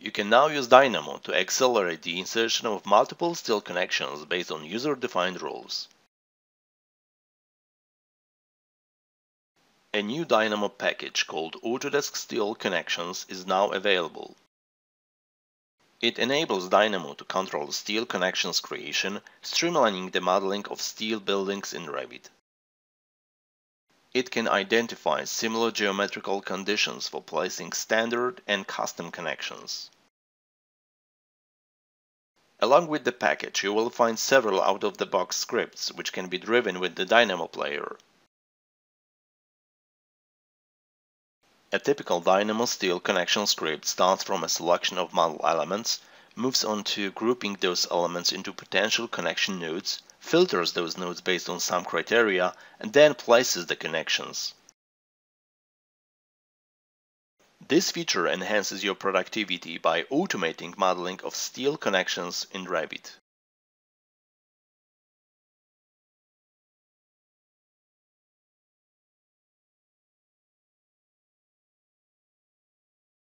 You can now use Dynamo to accelerate the insertion of multiple steel connections based on user-defined rules. A new Dynamo package called Autodesk Steel Connections is now available. It enables Dynamo to control steel connections creation, streamlining the modeling of steel buildings in Revit. It can identify similar geometrical conditions for placing standard and custom connections. Along with the package, you will find several out-of-the-box scripts which can be driven with the Dynamo player. A typical Dynamo Steel connection script starts from a selection of model elements, moves on to grouping those elements into potential connection nodes, filters those nodes based on some criteria, and then places the connections. This feature enhances your productivity by automating modeling of steel connections in Revit.